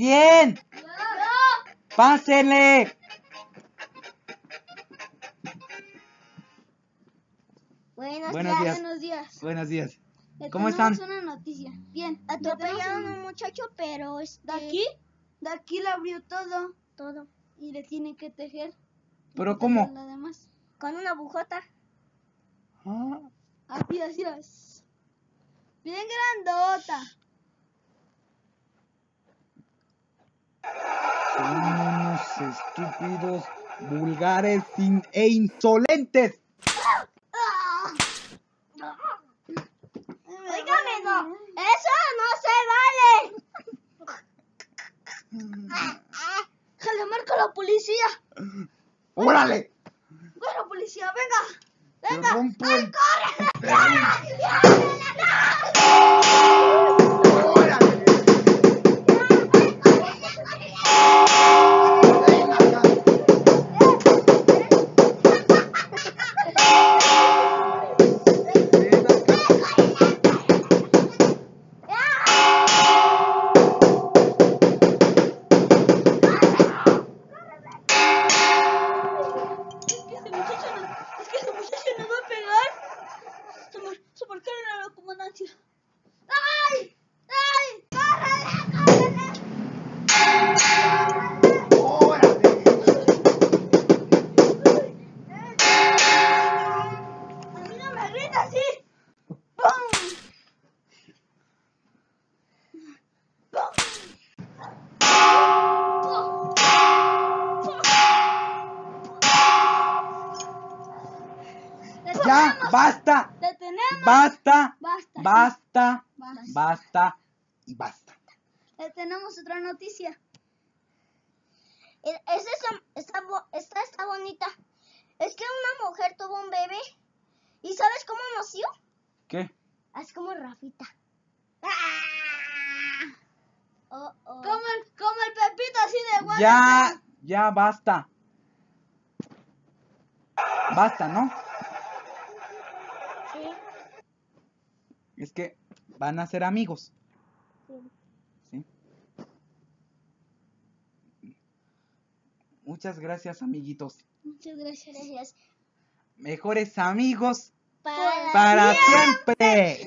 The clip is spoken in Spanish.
¿Quién? Pásenle. Buenos, Buenos días. días. Buenos días. Buenos días. ¿Cómo están? una noticia. Bien. Atropellaron a un muchacho, pero este... De aquí, de aquí le abrió todo Todo. y le tienen que tejer. ¿Pero cómo? Lo demás. Con una bujota. Ah, Así, así es. Bien grandota. Son unos estúpidos, vulgares e insolentes. Óigame, no. Eso no se vale. ¡Le marco a la policía! ¡Órale! ¡Bueno, policía, venga! Te ¡Venga! rompo el- Es se marcaron a la comandancia. ¡Ay! ¡Ay! ¡Córrele! ¡Córrele! No. ¡Basta! ¡Basta! Basta. ¡Basta! Basta. ¡Basta! Y basta. Le tenemos otra noticia. E- Esa está, está, bo- esta está bonita. Es que una mujer tuvo un bebé. ¿Y sabes cómo nació? ¿Qué? Así como Rafita. ¡Ah! Oh, oh. Como el, como el Pepito así de guay. Ya, ya basta. Basta, ¿no? Es que van a ser amigos. sí. ¿Sí? Muchas gracias, amiguitos. Muchas gracias. Gracias. Mejores amigos Para, para siempre.